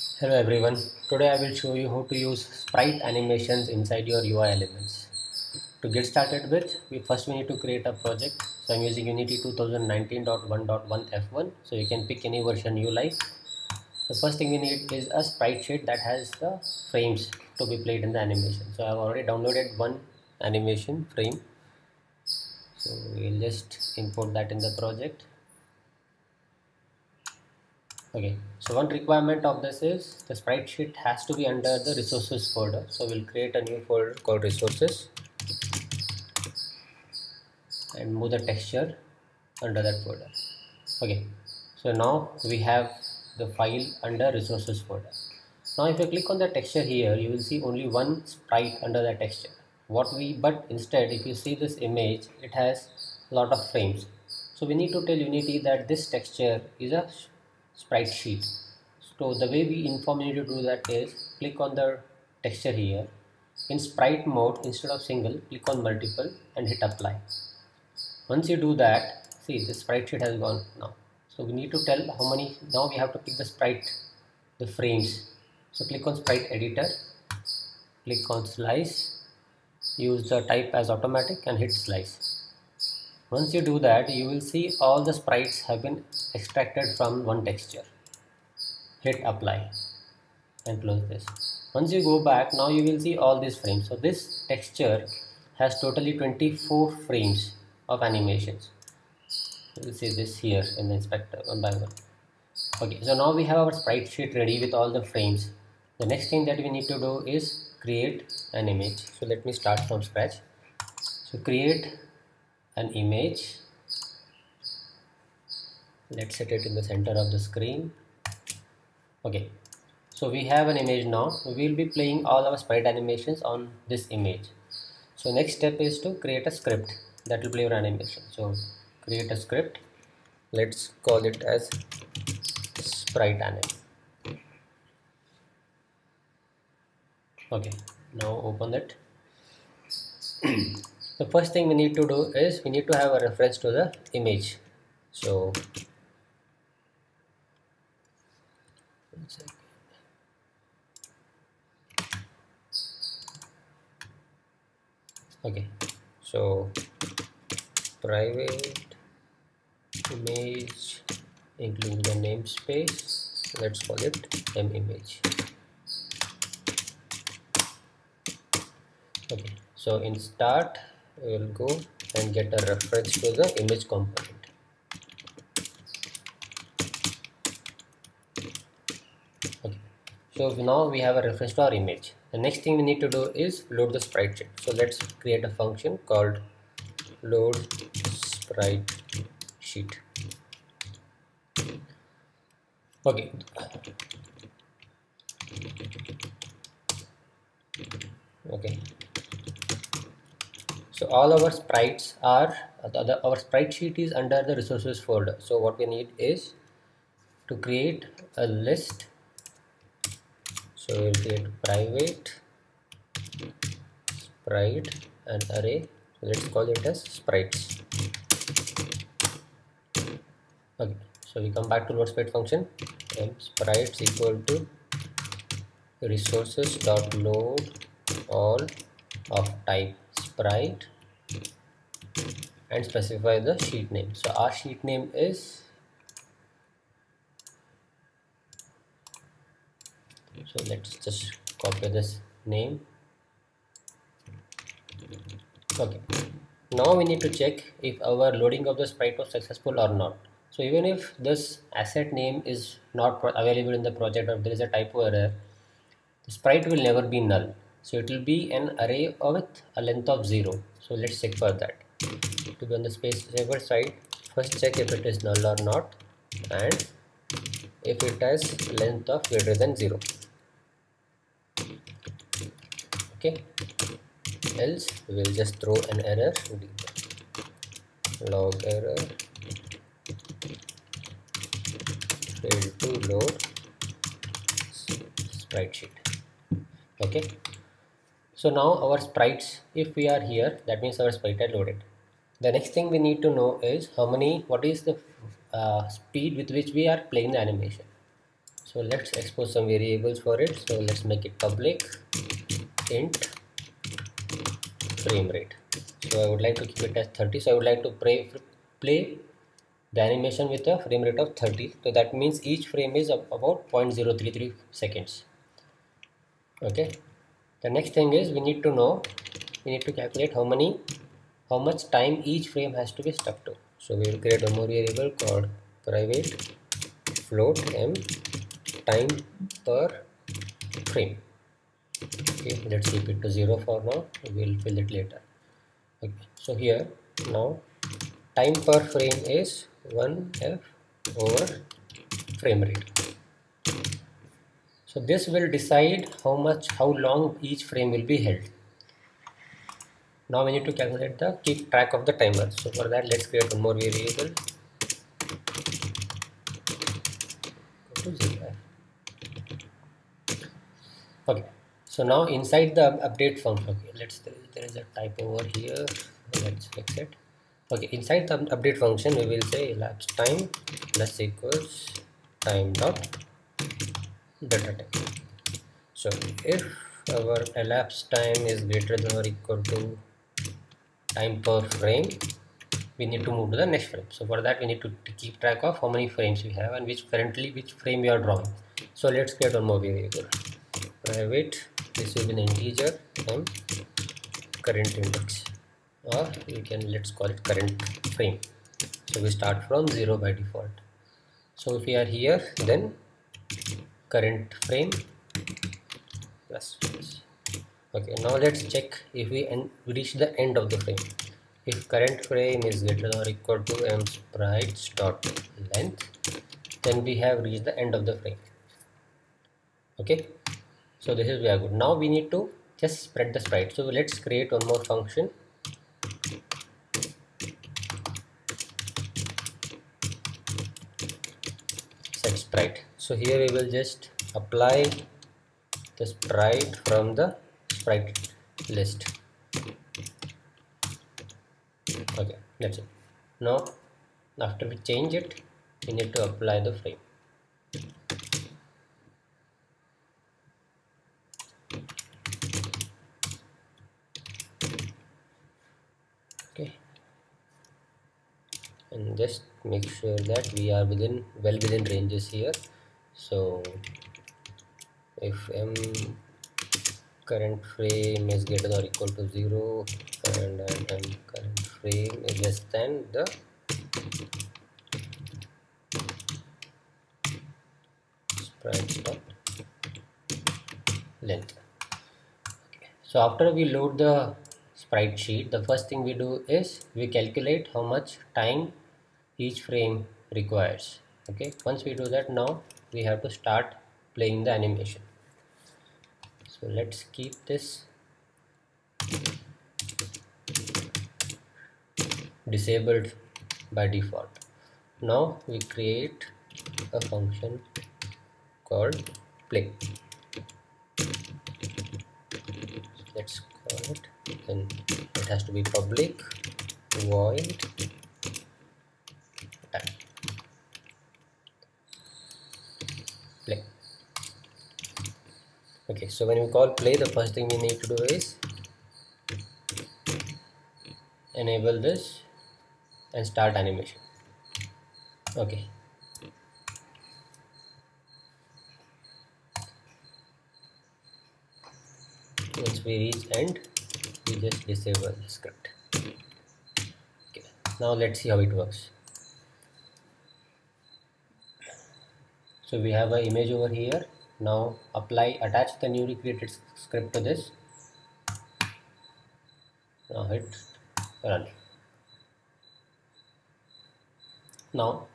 Hello everyone, today I will show you how to use sprite animations inside your UI elements. To get started with, we first we need to create a project. So I'm using Unity 2019.1.1 F1. So you can pick any version you like. The first thing we need is a sprite sheet that has the frames to be played in the animation. So I've already downloaded one animation frame. So we'll just import that in the project okay so one requirement of this is the sprite sheet has to be under the resources folder. So we'll create a new folder called resources and move the texture under that folder. Okay so now we have the file under resources folder. Now if you click on the texture here you will see only one sprite under the texture. What we but instead if you see this image it has a lot of frames. So we need to tell unity that this texture is a sprite sheet so the way we inform you to do that is click on the texture here. In sprite mode instead of single click on multiple and hit apply. Once you do that see the sprite sheet has gone now. So we need to tell how many now we have to pick the sprite the frames. So click on sprite editor click on slice use the type as automatic and hit slice once you do that you will see all the sprites have been extracted from one texture. Hit apply and close this. Once you go back now you will see all these frames. So this texture has totally 24 frames of animations. You will see this here in the inspector one by one. Okay so now we have our sprite sheet ready with all the frames. The next thing that we need to do is create an image. So let me start from scratch. So create an image. Let's set it in the center of the screen. Okay. So we have an image now. We will be playing all our sprite animations on this image. So next step is to create a script that will play your animation. So create a script. Let's call it as sprite anim. Okay. Now open it the first thing we need to do is we need to have a reference to the image. So okay. So private image include the namespace let's call it m image okay. So in start we will go and get a reference to the image component. Okay. So now we have a reference to our image. The next thing we need to do is load the sprite sheet so let's create a function called load sprite sheet. Okay so all our sprites are the, our sprite sheet is under the resources folder. So what we need is to create a list. So we'll create private sprite and array. So let's call it as sprites. Okay so we come back to load sprite function. And sprites equal to resources dot load all of type sprite and specify the sheet name. So our sheet name is so let's just copy this name. Okay. Now we need to check if our loading of the sprite was successful or not. So even if this asset name is not available in the project or there is a typo error the sprite will never be null so it will be an array with a length of 0 so let's check for that. To be on the space saver side first check if it is null or not and if it has length of greater than 0 okay. Else we will just throw an error. Log error failed to load sprite sheet. Okay so now our sprites if we are here that means our sprite are loaded. The next thing we need to know is how many what is the uh, speed with which we are playing the animation. So let's expose some variables for it. So let's make it public. Int frame rate. So I would like to keep it as 30 so I would like to play, play the animation with a frame rate of 30 so that means each frame is about 0.033 seconds. Okay the next thing is we need to know we need to calculate how many how much time each frame has to be stuck to. So we will create one more variable called private float m time per frame. Okay let's keep it to zero for now. We'll fill it later. Okay so here now time per frame is 1f over frame rate so this will decide how much how long each frame will be held. Now we need to calculate the keep track of the timer. So for that let's create one more variable. Okay. So now inside the update function okay let's there is, a typo over here. Let's fix it. Okay inside the update function we will say elapsed time plus equals time dot delta time so if our elapsed time is greater than or equal to time per frame we need to move to the next frame. So for that we need to, keep track of how many frames we have and which currently which frame we are drawing. So let's create one more variable. Private this will be an integer and current index or you can let's call it current frame. So we start from 0 by default. So if we are here then current frame. Plus okay now let's check if we, end, reach the end of the frame. If current frame is greater than or equal to m sprites dot length then we have reached the end of the frame. Okay? So this is we are good. Now we need to just spread the sprite. So let's create one more function. Set sprite so here we will just apply the sprite from the sprite list. Okay that's it. Now after we change it we need to apply the frame. Okay. And just make sure that we are within well within ranges here so if m current frame is greater than or equal to 0 and, and, and current frame is less than the sprite dot length. Okay. so after we load the sprite sheet the first thing we do is we calculate how much time each frame requires. Okay. Once we do that now we have to start playing the animation. So let's keep this disabled by default. Now we create a function called play. Let's call it and it has to be public void play okay so when we call play the first thing we need to do is enable this and start animation. Okay. Once we reach end we just disable the script. Okay. Now let's see how it works. So we have an image over here now apply attach the newly created script to this. Now hit run. Now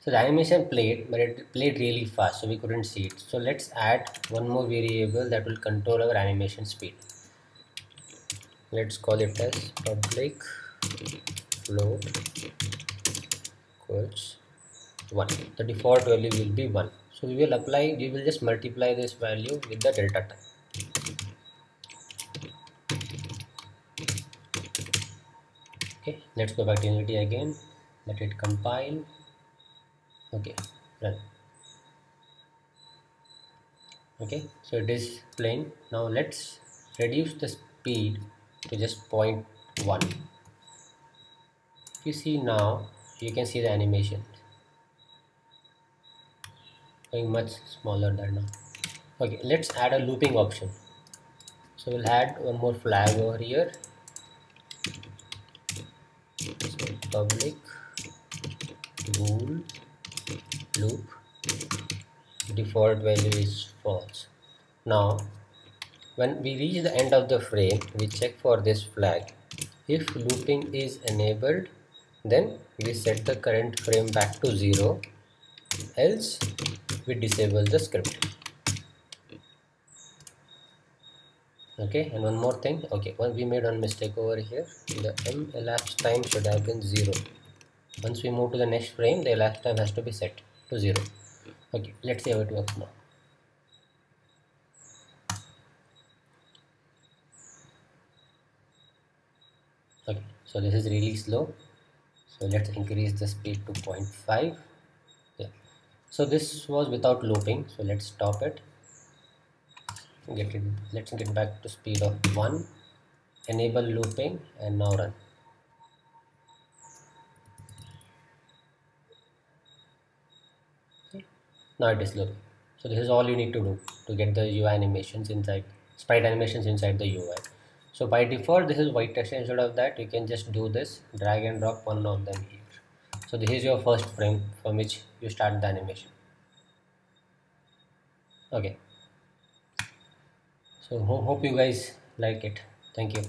so the animation played but it played really fast so we couldn't see it. So let's add one more variable that will control our animation speed. Let's call it as public float equals 1 the default value will be 1 so we will apply we will just multiply this value with the delta time okay let's go back to unity again. Let it compile. Okay run. Okay so it is playing now let's reduce the speed to just 0.1 if you see now you can see the animation going much smaller than now okay let's add a looping option. So we'll add one more flag over here. So public bool loop default value is false. Now when we reach the end of the frame we check for this flag. If looping is enabled then we set the current frame back to zero. Else we disable the script. Okay and one more thing. Okay well, we made one mistake over here. The m elapsed time should have been zero. Once we move to the next frame the elapsed time has to be set to zero. Okay let's see how it works now. Okay so this is really slow. So let's increase the speed to 0.5 yeah so this was without looping. So let's stop it. Get it let's get back to speed of 1 enable looping and now run. Now it is looping. So this is all you need to do to get the UI animations inside sprite animations inside the UI so by default this is white text. Instead of that you can just do this drag and drop one of them so this is your first frame from which you start the animation. Okay. So hope you guys like it. Thank you